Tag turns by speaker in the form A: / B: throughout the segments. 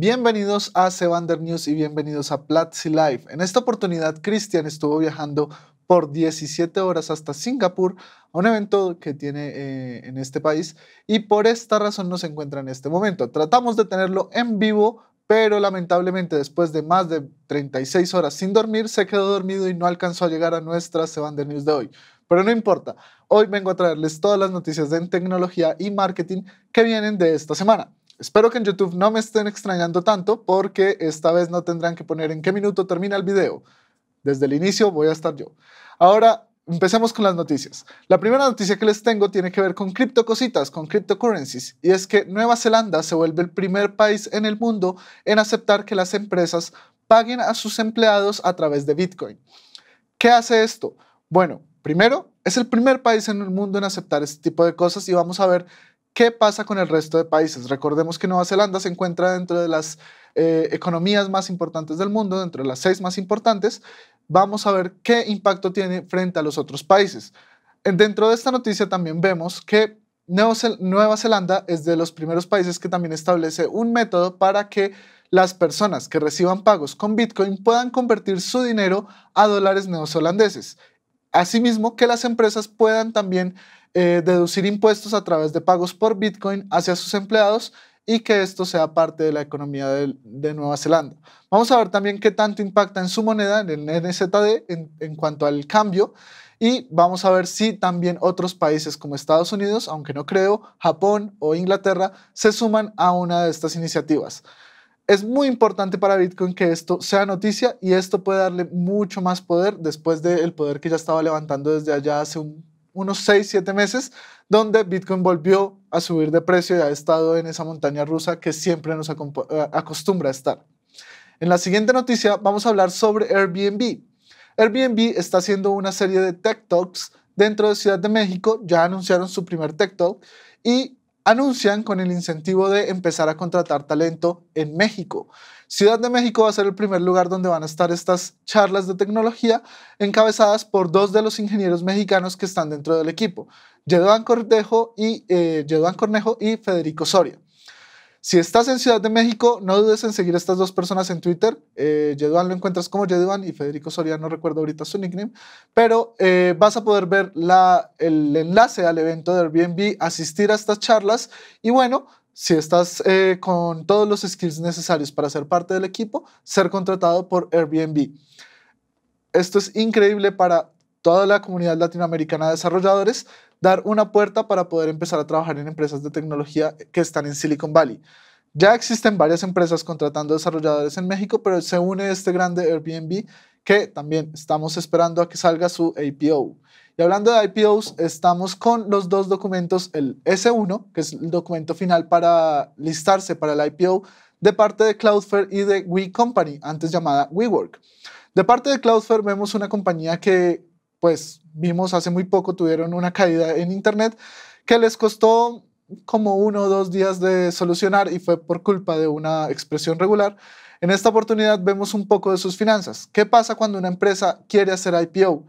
A: Bienvenidos a Sevander News y bienvenidos a Platzi Live. En esta oportunidad, Cristian estuvo viajando por 17 horas hasta Singapur a un evento que tiene eh, en este país y por esta razón no se encuentra en este momento. Tratamos de tenerlo en vivo, pero lamentablemente después de más de 36 horas sin dormir, se quedó dormido y no alcanzó a llegar a nuestra Sevander News de hoy. Pero no importa, hoy vengo a traerles todas las noticias de tecnología y marketing que vienen de esta semana. Espero que en YouTube no me estén extrañando tanto porque esta vez no tendrán que poner en qué minuto termina el video. Desde el inicio voy a estar yo. Ahora, empecemos con las noticias. La primera noticia que les tengo tiene que ver con criptocositas, con cryptocurrencies, y es que Nueva Zelanda se vuelve el primer país en el mundo en aceptar que las empresas paguen a sus empleados a través de Bitcoin. ¿Qué hace esto? Bueno, primero, es el primer país en el mundo en aceptar este tipo de cosas y vamos a ver ¿Qué pasa con el resto de países? Recordemos que Nueva Zelanda se encuentra dentro de las eh, economías más importantes del mundo, dentro de las seis más importantes. Vamos a ver qué impacto tiene frente a los otros países. Dentro de esta noticia también vemos que Nueva Zelanda es de los primeros países que también establece un método para que las personas que reciban pagos con Bitcoin puedan convertir su dinero a dólares neozelandeses. Asimismo, que las empresas puedan también eh, deducir impuestos a través de pagos por Bitcoin hacia sus empleados y que esto sea parte de la economía de, Nueva Zelanda. Vamos a ver también qué tanto impacta en su moneda, en el NZD, en, en cuanto al cambio. Y vamos a ver si también otros países como Estados Unidos, aunque no creo, Japón o Inglaterra, se suman a una de estas iniciativas. Es muy importante para Bitcoin que esto sea noticia y esto puede darle mucho más poder después del poder que ya estaba levantando desde allá hace un unos 6, 7 meses, donde Bitcoin volvió a subir de precio y ha estado en esa montaña rusa que siempre nos eh, acostumbra a estar. En la siguiente noticia vamos a hablar sobre Airbnb. Airbnb está haciendo una serie de Tech Talks dentro de Ciudad de México, ya anunciaron su primer Tech Talk y anuncian con el incentivo de empezar a contratar talento en México. Ciudad de México va a ser el primer lugar donde van a estar estas charlas de tecnología encabezadas por dos de los ingenieros mexicanos que están dentro del equipo, Yedoan Cornejo y, eh, Cornejo y Federico Soria. Si estás en Ciudad de México, no dudes en seguir a estas dos personas en Twitter. Eh, lo encuentras como Yeduan y Federico Soria, no recuerdo ahorita su nickname, pero eh, vas a poder ver el enlace al evento de Airbnb, asistir a estas charlas y bueno, si estás eh, con todos los skills necesarios para ser parte del equipo, ser contratado por Airbnb. Esto es increíble para toda la comunidad latinoamericana de desarrolladores, dar una puerta para poder empezar a trabajar en empresas de tecnología que están en Silicon Valley. Ya existen varias empresas contratando desarrolladores en México, pero se une este grande Airbnb que también estamos esperando a que salga su APO. Y hablando de IPOs, estamos con los dos documentos, el S1, que es el documento final para listarse para el IPO, de parte de Cloudflare y de We Company, antes llamada WeWork. De parte de Cloudflare vemos una compañía que, pues, vimos hace muy poco, tuvieron una caída en Internet que les costó como uno o dos días de solucionar y fue por culpa de una expresión regular. En esta oportunidad vemos un poco de sus finanzas. ¿Qué pasa cuando una empresa quiere hacer IPO?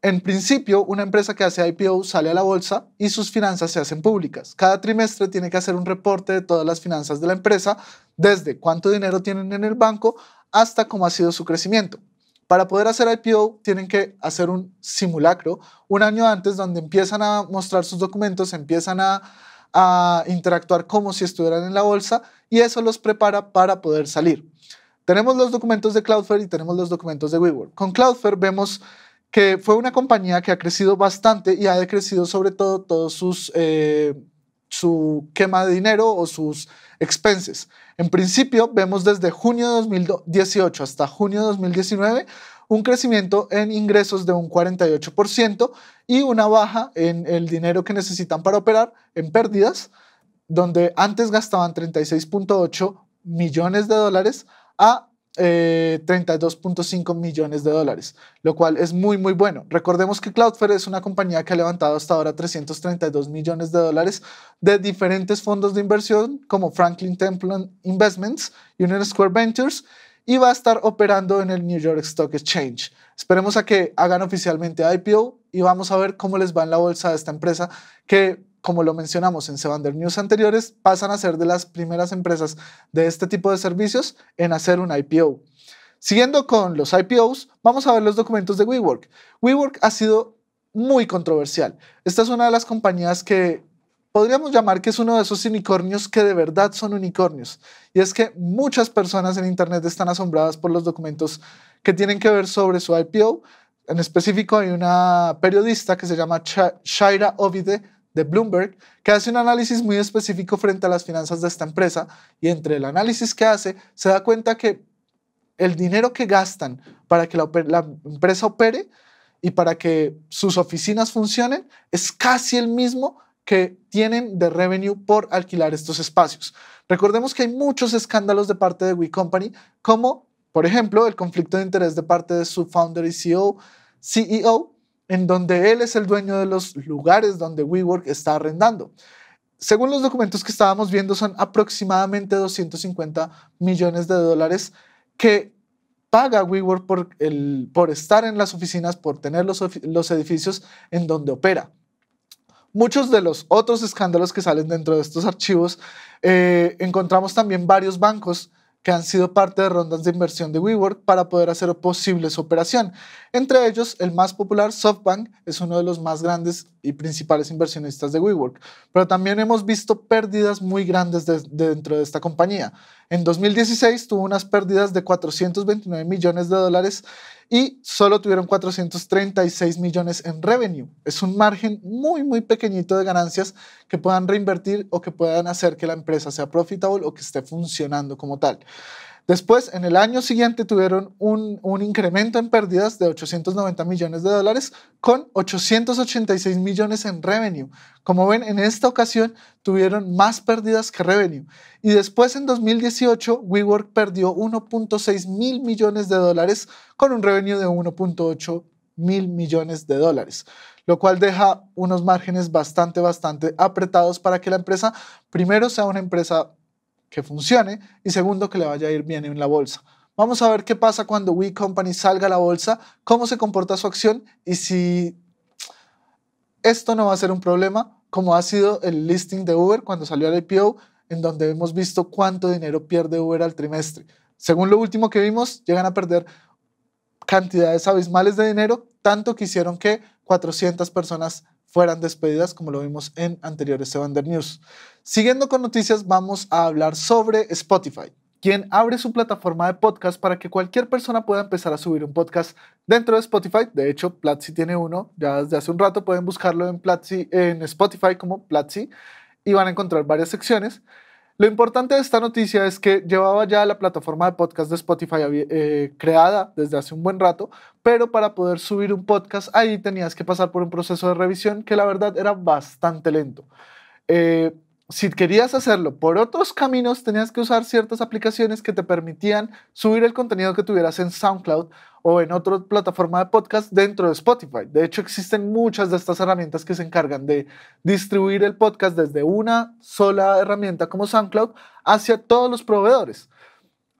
A: En principio, una empresa que hace IPO sale a la bolsa y sus finanzas se hacen públicas. Cada trimestre tiene que hacer un reporte de todas las finanzas de la empresa, desde cuánto dinero tienen en el banco hasta cómo ha sido su crecimiento. Para poder hacer IPO tienen que hacer un simulacro un año antes donde empiezan a mostrar sus documentos, empiezan a, a interactuar como si estuvieran en la bolsa y eso los prepara para poder salir. Tenemos los documentos de Cloudflare y tenemos los documentos de WeWork. Con Cloudflare vemos que fue una compañía que ha crecido bastante y ha decrecido sobre todo todos sus, eh, su quema de dinero o sus expenses. En principio, vemos desde junio de 2018 hasta junio de 2019 un crecimiento en ingresos de un 48% y una baja en el dinero que necesitan para operar en pérdidas, donde antes gastaban 36.8 millones de dólares a 32.5 eh, millones de dólares, lo cual es muy, muy bueno. Recordemos que Cloudflare es una compañía que ha levantado hasta ahora 332 millones de dólares de diferentes fondos de inversión como Franklin Templeton Investments, Union Square Ventures y va a estar operando en el New York Stock Exchange. Esperemos a que hagan oficialmente IPO y vamos a ver cómo les va en la bolsa de esta empresa que como lo mencionamos en Sevander News anteriores, pasan a ser de las primeras empresas de este tipo de servicios en hacer un IPO. Siguiendo con los IPOs, vamos a ver los documentos de WeWork. WeWork ha sido muy controversial. Esta es una de las compañías que podríamos llamar que es uno de esos unicornios que de verdad son unicornios. Y es que muchas personas en Internet están asombradas por los documentos que tienen que ver sobre su IPO. En específico hay una periodista que se llama Shaira Ovide de Bloomberg que hace un análisis muy específico frente a las finanzas de esta empresa y entre el análisis que hace se da cuenta que el dinero que gastan para que la, empresa opere y para que sus oficinas funcionen es casi el mismo que tienen de revenue por alquilar estos espacios. Recordemos que hay muchos escándalos de parte de We Company, como por ejemplo el conflicto de interés de parte de su founder y CEO en donde él es el dueño de los lugares donde WeWork está arrendando. Según los documentos que estábamos viendo, son aproximadamente 250 millones de dólares que paga WeWork por, estar en las oficinas, por tener los, los edificios en donde opera. Muchos de los otros escándalos que salen dentro de estos archivos, eh, encontramos también varios bancos que han sido parte de rondas de inversión de WeWork para poder hacer posible su operación. Entre ellos, el más popular, SoftBank, es uno de los más grandes y principales inversionistas de WeWork, pero también hemos visto pérdidas muy grandes dentro de esta compañía. En 2016 tuvo unas pérdidas de 429 millones de dólares y solo tuvieron 436 millones en revenue. Es un margen muy, muy pequeñito de ganancias que puedan reinvertir o que puedan hacer que la empresa sea profitable o que esté funcionando como tal. Después, en el año siguiente, tuvieron un, incremento en pérdidas de 890 millones de dólares con 886 millones en revenue. Como ven, en esta ocasión tuvieron más pérdidas que revenue. Y después, en 2018, WeWork perdió 1.6 mil millones de dólares con un revenue de 1.8 mil millones de dólares, lo cual deja unos márgenes bastante, bastante apretados para que la empresa primero sea una empresa que funcione y segundo, que le vaya a ir bien en la bolsa. Vamos a ver qué pasa cuando We Company salga a la bolsa, cómo se comporta su acción y si esto no va a ser un problema, como ha sido el listing de Uber cuando salió al IPO, en donde hemos visto cuánto dinero pierde Uber al trimestre. Según lo último que vimos, llegan a perder cantidades abismales de dinero, tanto que hicieron que 400 personas fueran despedidas, como lo vimos en anteriores Evander News. Siguiendo con noticias, vamos a hablar sobre Spotify, quien abre su plataforma de podcast para que cualquier persona pueda empezar a subir un podcast dentro de Spotify. De hecho, Platzi tiene uno, ya desde hace un rato pueden buscarlo en, Platzi, en Spotify como Platzi y van a encontrar varias secciones. Lo importante de esta noticia es que llevaba ya la plataforma de podcast de Spotify eh, creada desde hace un buen rato, pero para poder subir un podcast ahí tenías que pasar por un proceso de revisión que la verdad era bastante lento. Eh, si querías hacerlo por otros caminos, tenías que usar ciertas aplicaciones que te permitían subir el contenido que tuvieras en SoundCloud o en otra plataforma de podcast dentro de Spotify. De hecho, existen muchas de estas herramientas que se encargan de distribuir el podcast desde una sola herramienta como SoundCloud hacia todos los proveedores.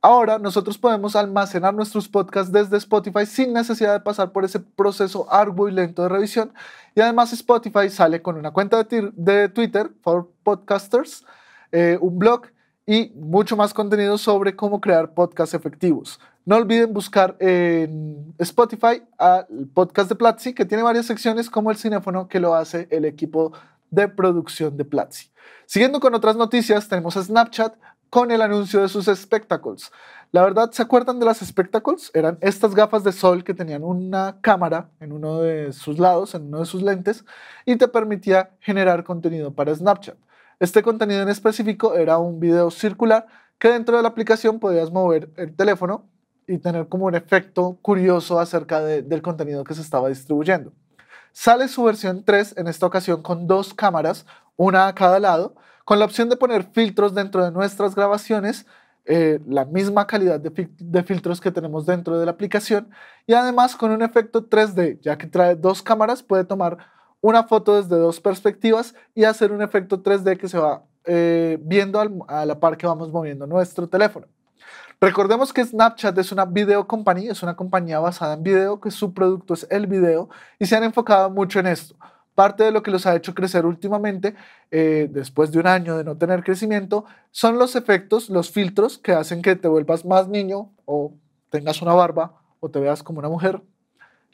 A: Ahora nosotros podemos almacenar nuestros podcasts desde Spotify sin necesidad de pasar por ese proceso arduo y lento de revisión. Y además Spotify sale con una cuenta de, Twitter for podcasters, eh, un blog y mucho más contenido sobre cómo crear podcasts efectivos. No olviden buscar en Spotify al podcast de Platzi, que tiene varias secciones como el cinéfono que lo hace el equipo de producción de Platzi. Siguiendo con otras noticias, tenemos a Snapchat con el anuncio de sus Spectacles. La verdad, ¿se acuerdan de las Spectacles? Eran estas gafas de sol que tenían una cámara en uno de sus lados, en uno de sus lentes, y te permitía generar contenido para Snapchat. Este contenido en específico era un video circular que dentro de la aplicación podías mover el teléfono y tener como un efecto curioso acerca del contenido que se estaba distribuyendo. Sale su versión 3 en esta ocasión con dos cámaras, una a cada lado, con la opción de poner filtros dentro de nuestras grabaciones, eh, la misma calidad de, filtros que tenemos dentro de la aplicación y además con un efecto 3D, ya que trae dos cámaras, puede tomar una foto desde dos perspectivas y hacer un efecto 3D que se va eh, viendo a la par que vamos moviendo nuestro teléfono. Recordemos que Snapchat es una video company, es una compañía basada en video, que su producto es el video y se han enfocado mucho en esto. Parte de lo que los ha hecho crecer últimamente, eh, después de un año de no tener crecimiento, son los efectos, los filtros que hacen que te vuelvas más niño o tengas una barba o te veas como una mujer,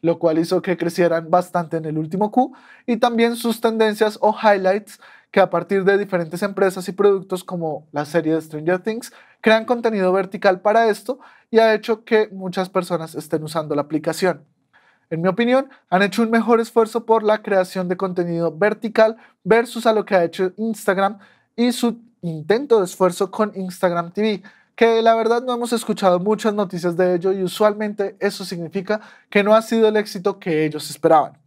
A: lo cual hizo que crecieran bastante en el último Q, y también sus tendencias o highlights que a partir de diferentes empresas y productos como la serie de Stranger Things crean contenido vertical para esto y ha hecho que muchas personas estén usando la aplicación. En mi opinión, han hecho un mejor esfuerzo por la creación de contenido vertical versus a lo que ha hecho Instagram y su intento de esfuerzo con Instagram TV, que la verdad no hemos escuchado muchas noticias de ello y usualmente eso significa que no ha sido el éxito que ellos esperaban.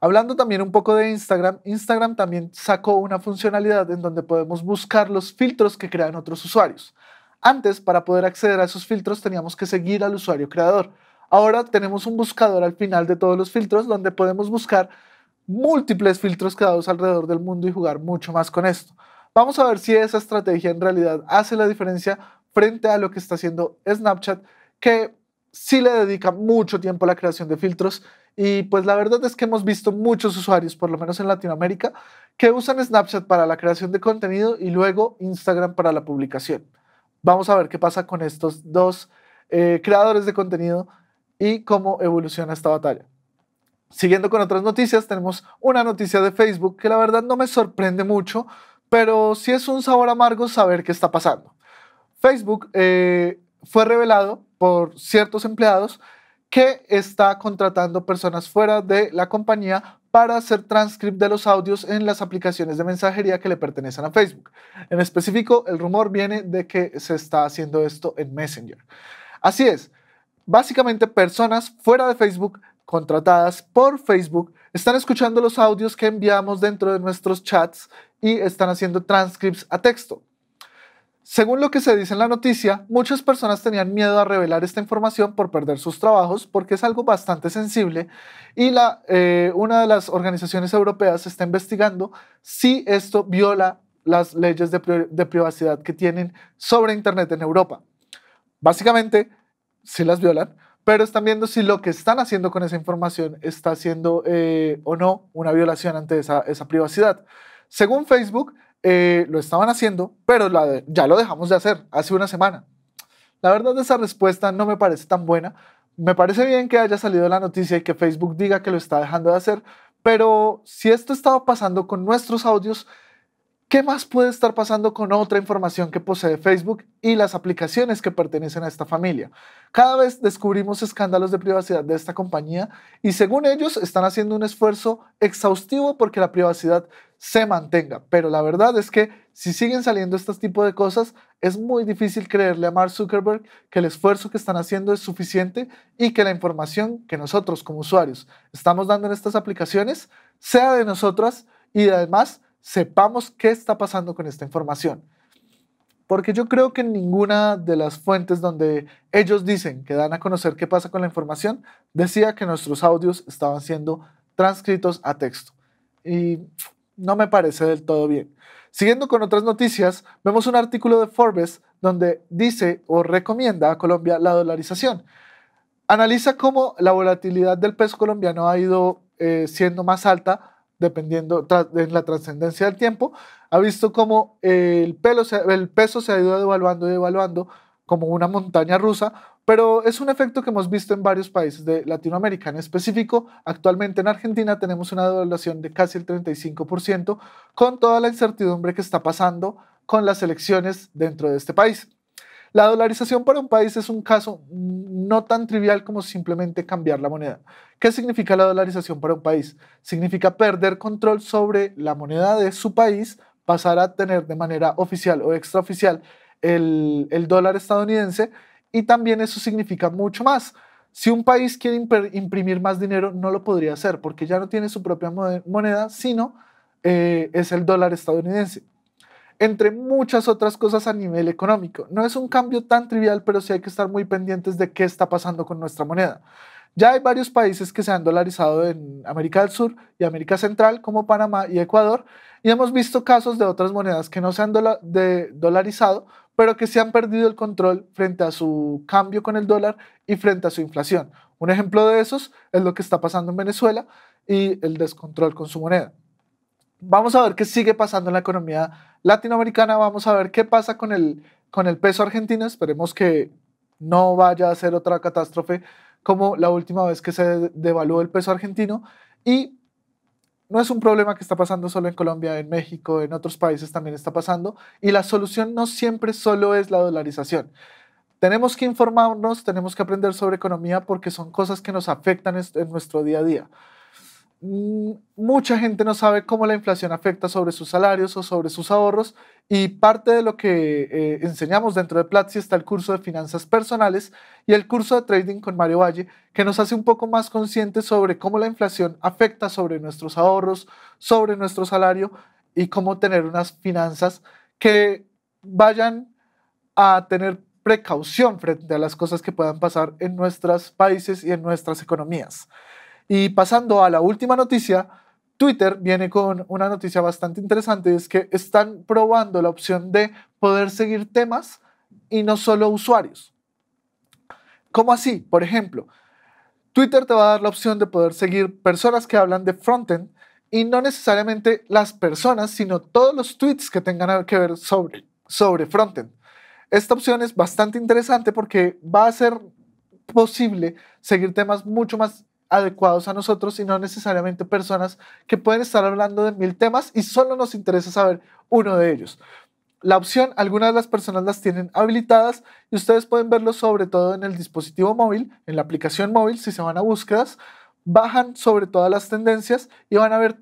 A: Hablando también un poco de Instagram, Instagram también sacó una funcionalidad en donde podemos buscar los filtros que crean otros usuarios. Antes, para poder acceder a esos filtros, teníamos que seguir al usuario creador. Ahora tenemos un buscador al final de todos los filtros donde podemos buscar múltiples filtros creados alrededor del mundo y jugar mucho más con esto. Vamos a ver si esa estrategia en realidad hace la diferencia frente a lo que está haciendo Snapchat, que sí le dedica mucho tiempo a la creación de filtros y pues la verdad es que hemos visto muchos usuarios, por lo menos en Latinoamérica, que usan Snapchat para la creación de contenido y luego Instagram para la publicación. Vamos a ver qué pasa con estos dos eh, creadores de contenido y cómo evoluciona esta batalla. Siguiendo con otras noticias, tenemos una noticia de Facebook que la verdad no me sorprende mucho, pero sí es un sabor amargo saber qué está pasando. Facebook eh, fue revelado por ciertos empleados que está contratando personas fuera de la compañía para hacer transcript de los audios en las aplicaciones de mensajería que le pertenecen a Facebook. En específico, el rumor viene de que se está haciendo esto en Messenger. Así es, básicamente personas fuera de Facebook contratadas por Facebook están escuchando los audios que enviamos dentro de nuestros chats y están haciendo transcripts a texto. Según lo que se dice en la noticia, muchas personas tenían miedo a revelar esta información por perder sus trabajos porque es algo bastante sensible y eh, una de las organizaciones europeas está investigando si esto viola las leyes de, privacidad que tienen sobre Internet en Europa. Básicamente, si las violan, pero están viendo si lo que están haciendo con esa información está haciendo eh, o no una violación ante esa privacidad. Según Facebook, eh, lo estaban haciendo, pero ya lo dejamos de hacer hace una semana. La verdad esa respuesta no me parece tan buena. Me parece bien que haya salido la noticia y que Facebook diga que lo está dejando de hacer, pero si esto estaba pasando con nuestros audios, ¿Qué más puede estar pasando con otra información que posee Facebook y las aplicaciones que pertenecen a esta familia? Cada vez descubrimos escándalos de privacidad de esta compañía y según ellos están haciendo un esfuerzo exhaustivo porque la privacidad se mantenga. Pero la verdad es que si siguen saliendo este tipo de cosas, es muy difícil creerle a Mark Zuckerberg que el esfuerzo que están haciendo es suficiente y que la información que nosotros como usuarios estamos dando en estas aplicaciones sea de nosotras y además sepamos qué está pasando con esta información. Porque yo creo que ninguna de las fuentes donde ellos dicen que dan a conocer qué pasa con la información, decía que nuestros audios estaban siendo transcritos a texto. Y no me parece del todo bien. Siguiendo con otras noticias, vemos un artículo de Forbes donde dice o recomienda a Colombia la dolarización. Analiza cómo la volatilidad del peso colombiano ha ido eh, siendo más alta dependiendo de la trascendencia del tiempo, ha visto cómo el, pelo el peso se ha ido devaluando y devaluando como una montaña rusa, pero es un efecto que hemos visto en varios países de Latinoamérica. En específico, actualmente en Argentina tenemos una devaluación de casi el 35% con toda la incertidumbre que está pasando con las elecciones dentro de este país. La dolarización para un país es un caso no tan trivial como simplemente cambiar la moneda. ¿Qué significa la dolarización para un país? Significa perder control sobre la moneda de su país, pasar a tener de manera oficial o extraoficial el, el dólar estadounidense y también eso significa mucho más. Si un país quiere imprimir más dinero, no lo podría hacer porque ya no tiene su propia moneda, sino eh, es el dólar estadounidense entre muchas otras cosas a nivel económico. No es un cambio tan trivial, pero sí hay que estar muy pendientes de qué está pasando con nuestra moneda. Ya hay varios países que se han dolarizado en América del Sur y América Central, como Panamá y Ecuador, y hemos visto casos de otras monedas que no se han dolarizado, pero que se han perdido el control frente a su cambio con el dólar y frente a su inflación. Un ejemplo de esos es lo que está pasando en Venezuela y el descontrol con su moneda. Vamos a ver qué sigue pasando en la economía latinoamericana, vamos a ver qué pasa con el, con el peso argentino, esperemos que no vaya a ser otra catástrofe como la última vez que se devaluó el peso argentino y no es un problema que está pasando solo en Colombia, en México, en otros países también está pasando y la solución no siempre solo es la dolarización. Tenemos que informarnos, tenemos que aprender sobre economía porque son cosas que nos afectan en nuestro día a día. Mm, mucha gente no sabe cómo la inflación afecta sobre sus salarios o sobre sus ahorros y parte de lo que eh, enseñamos dentro de Platzi está el curso de finanzas personales y el curso de trading con Mario Valle que nos hace un poco más conscientes sobre cómo la inflación afecta sobre nuestros ahorros, sobre nuestro salario y cómo tener unas finanzas que vayan a tener precaución frente a las cosas que puedan pasar en nuestros países y en nuestras economías. Y pasando a la última noticia, Twitter viene con una noticia bastante interesante, es que están probando la opción de poder seguir temas y no solo usuarios. ¿Cómo así? Por ejemplo, Twitter te va a dar la opción de poder seguir personas que hablan de frontend y no necesariamente las personas, sino todos los tweets que tengan que ver sobre, sobre frontend. Esta opción es bastante interesante porque va a ser posible seguir temas mucho más adecuados a nosotros y no necesariamente personas que pueden estar hablando de mil temas y solo nos interesa saber uno de ellos. La opción, algunas de las personas las tienen habilitadas y ustedes pueden verlo sobre todo en el dispositivo móvil, en la aplicación móvil, si se van a búsquedas, bajan sobre todas las tendencias y van a ver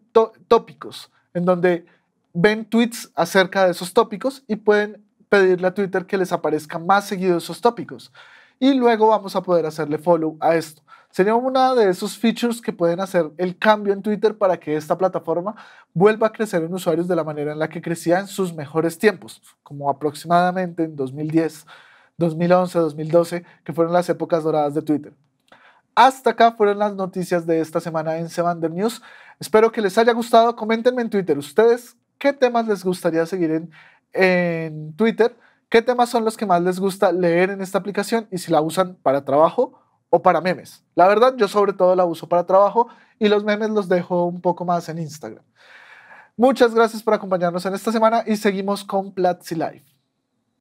A: tópicos, en donde ven tweets acerca de esos tópicos y pueden pedirle a Twitter que les aparezca más seguido esos tópicos. Y luego vamos a poder hacerle follow a esto. Sería una de esos features que pueden hacer el cambio en Twitter para que esta plataforma vuelva a crecer en usuarios de la manera en la que crecía en sus mejores tiempos, como aproximadamente en 2010, 2011, 2012, que fueron las épocas doradas de Twitter. Hasta acá fueron las noticias de esta semana en Sevander News. Espero que les haya gustado. Coméntenme en Twitter ustedes qué temas les gustaría seguir en, en Twitter, qué temas son los que más les gusta leer en esta aplicación y si la usan para trabajo o para memes. La verdad, yo sobre todo la uso para trabajo y los memes los dejo un poco más en Instagram. Muchas gracias por acompañarnos en esta semana y seguimos con Platzi Live.